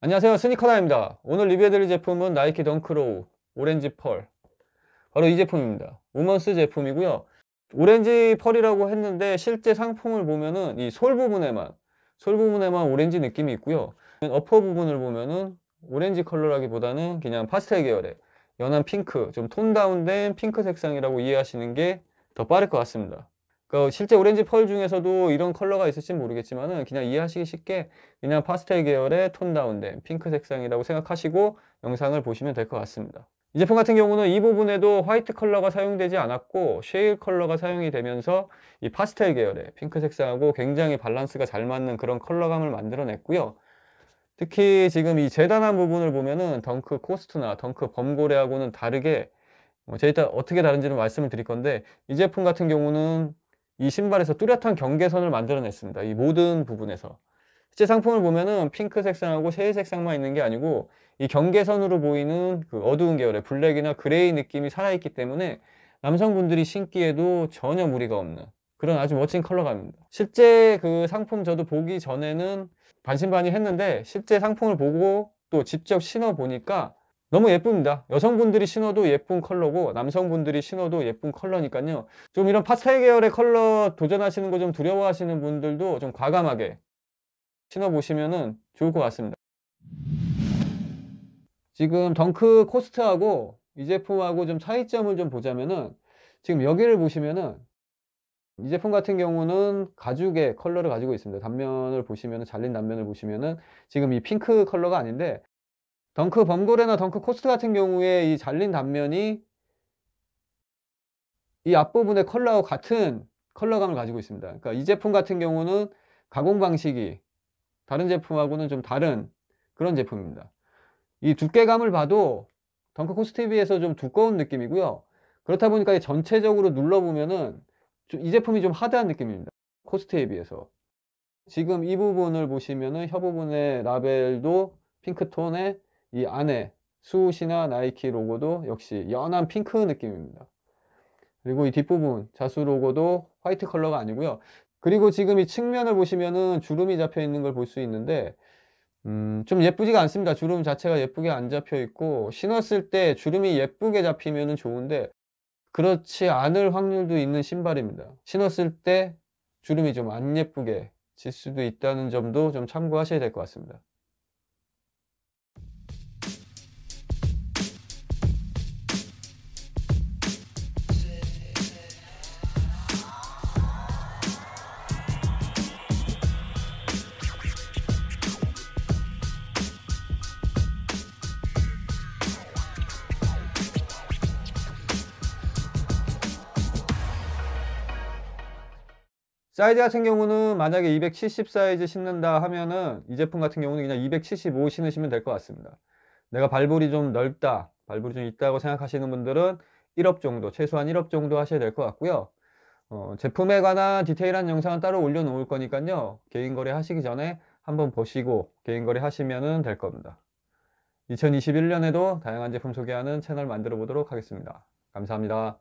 안녕하세요. 스니커다입니다. 오늘 리뷰해드릴 제품은 나이키 덩크로우 오렌지 펄. 바로 이 제품입니다. women's 제품이고요. 오렌지 펄이라고 했는데 실제 상품을 보면은 이 sole 부분에만 sole 부분에만 오렌지 느낌이 있고요. upper 부분을 보면은 오렌지 컬러라기보다는 그냥 파스텔 계열의 연한 핑크 좀 tone down된 핑크 색상이라고 이해하시는 게 더 빠를 것 같습니다 그 실제 오렌지 펄 중에서도 이런 컬러가 있을지는 모르겠지만은 그냥 이해하시기 쉽게 그냥 파스텔 계열의 tone down된 핑크 색상이라고 생각하시고 영상을 보시면 될 것 같습니다. 이 제품 같은 경우는 이 부분에도 화이트 컬러가 사용되지 않았고 sail 컬러가 사용이 되면서 이 파스텔 계열의 핑크 색상하고 굉장히 밸런스가 잘 맞는 그런 컬러감을 만들어냈고요. 특히 지금 이 재단한 부분을 보면은 덩크 코스트나 덩크 범고래하고는 다르게 뭐 제가 이따 어떻게 다른지는 말씀을 드릴 건데 이 제품 같은 경우는 이 신발에서 뚜렷한 경계선을 만들어냈습니다. 이 모든 부분에서. 실제 상품을 보면은 핑크 색상하고 sail 색상만 있는 게 아니고 이 경계선으로 보이는 그 어두운 계열의 블랙이나 그레이 느낌이 살아있기 때문에 남성분들이 신기에도 전혀 무리가 없는 그런 아주 멋진 컬러감입니다. 실제 그 상품 저도 보기 전에는 반신반의 했는데 실제 상품을 보고 또 직접 신어 보니까 너무 예쁩니다. 여성분들이 신어도 예쁜 컬러고 남성분들이 신어도 예쁜 컬러니까요. 좀 이런 파스텔 계열의 컬러 도전하시는 거 좀 두려워하시는 분들도 좀 과감하게 신어보시면 좋을 것 같습니다. 지금 덩크 코스트하고 이 제품하고 좀 차이점을 좀 보자면은 지금 여기를 보시면은 이 제품 같은 경우는 가죽의 컬러를 가지고 있습니다. 단면을 보시면 잘린 단면을 보시면은 지금 이 핑크 컬러가 아닌데 덩크 범고래나 덩크 코스트 같은 경우에 이 잘린 단면이 이 앞부분의 컬러와 같은 컬러감을 가지고 있습니다. 그러니까 이 제품 같은 경우는 가공 방식이 다른 제품하고는 좀 다른 그런 제품입니다. 이 두께감을 봐도 덩크 코스트에 비해서 좀 두꺼운 느낌이고요. 그렇다 보니까 전체적으로 눌러보면은 이 제품이 좀 hard한 느낌입니다. 코스트에 비해서. 지금 이 부분을 보시면은 혀 부분의 라벨도 핑크톤에 이 안에 수옷이나 나이키 로고도 역시 연한 핑크 느낌입니다. 그리고 이 뒷부분 자수 로고도 화이트 컬러가 아니고요. 그리고 지금 이 측면을 보시면은 주름이 잡혀 있는 걸 볼 수 있는데 음, 좀 예쁘지가 않습니다. 주름 자체가 예쁘게 안 잡혀 있고 신었을 때 주름이 예쁘게 잡히면 좋은데 그렇지 않을 확률도 있는 신발입니다. 신었을 때 주름이 좀 안 예쁘게 질 수도 있다는 점도 좀 참고하셔야 될 것 같습니다. 사이즈 같은 경우는 만약에 270 사이즈 신는다 하면은 이 제품 같은 경우는 그냥 275 신으시면 될 것 같습니다. 내가 발볼이 좀 넓다, 발볼이 좀 있다고 생각하시는 분들은 1 up 정도, 최소한 1 up 정도 하셔야 될 것 같고요. 어, 제품에 관한 디테일한 영상은 따로 올려놓을 거니까요. 개인 거래 하시기 전에 한번 보시고 개인 거래 하시면 될 겁니다. 2021년에도 다양한 제품 소개하는 채널 만들어 보도록 하겠습니다. 감사합니다.